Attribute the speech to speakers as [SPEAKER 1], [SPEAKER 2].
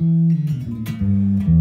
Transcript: [SPEAKER 1] うん